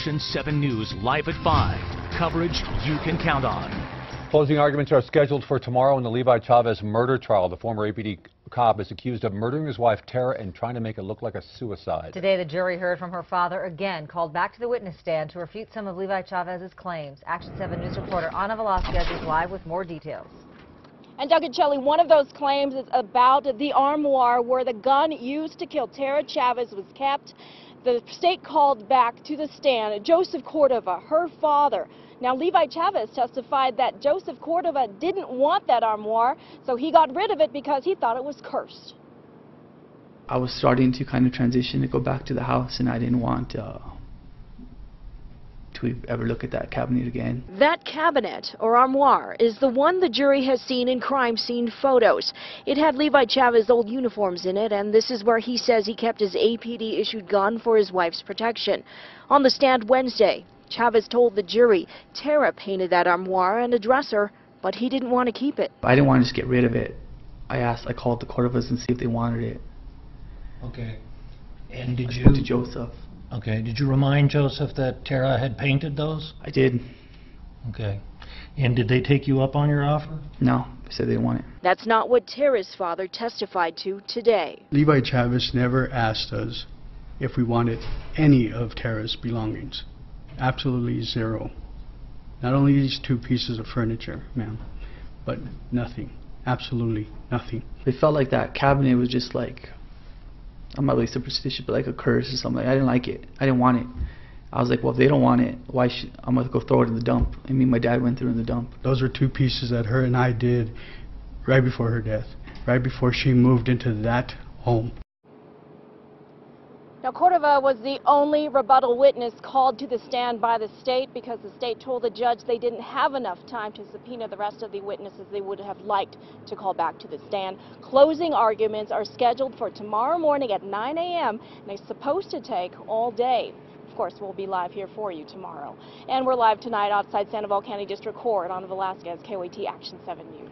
Action 7 News live at 5. Coverage you can count on. Closing arguments are scheduled for tomorrow in the Levi Chavez murder trial. The former APD cop is accused of murdering his wife Tera and trying to make it look like a suicide. Today, the jury heard from her father again, called back to the witness stand to refute some of Levi Chavez's claims. Action 7 News reporter Ana Velasquez is live with more details. And Doug and Shelley, one of those claims is about the armoire where the gun used to kill Tera Chavez was kept. The state called back to the stand Joseph Cordova, her father. Now, Levi Chavez testified that Joseph Cordova didn't want that armoire, so he got rid of it because he thought it was cursed. I was starting to kind of transition to go back to the house, and I didn't want uh, to ever look at that cabinet again. That cabinet, or armoire, is the one the jury has seen in crime scene photos. It had Levi Chavez's old uniforms in it, and this is where he says he kept his APD-issued gun for his wife's protection. On the stand Wednesday, Chavez told the jury Tera painted that armoire and a dresser, but he didn't want to keep it. I didn't want to just get rid of it. I asked, I called the Cordovas and see if they wanted it. Okay. And did I you, spoke to Joseph. Okay, did you remind Joseph that Tera had painted those? I did. Okay. And did they take you up on your offer? No, they said they didn't want it. That's not what Tera's father testified to today. Levi Chavez never asked us if we wanted any of Tera's belongings. Absolutely zero. Not only these two pieces of furniture, ma'am, but nothing. Absolutely nothing. It felt like that cabinet was just like, I'm not really superstitious, but like a curse or something. I didn't like it. I didn't want it. I was like, well, if they don't want it, why should I'm gonna go throw it in the dump? I mean, my dad went through in the dump. Those were two pieces that her and I did right before her death, right before she moved into that home. Now, Cordova was the only rebuttal witness called to the stand by the state because the state told the judge they didn't have enough time to subpoena the rest of the witnesses they would have liked to call back to the stand. Closing arguments are scheduled for tomorrow morning at 9 a.m. and they're supposed to take all day. Of course, we'll be live here for you tomorrow. And we're live tonight outside Sandoval County District Court Ana Velasquez, KOAT Action 7 News.